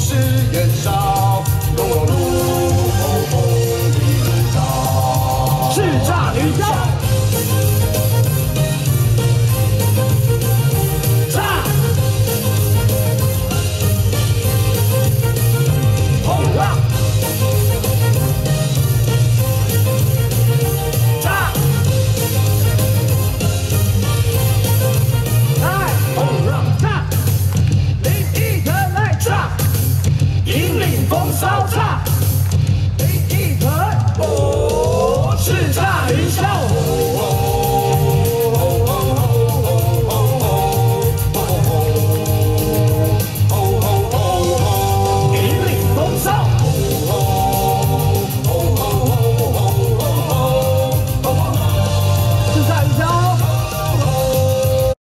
誓言引领风骚唱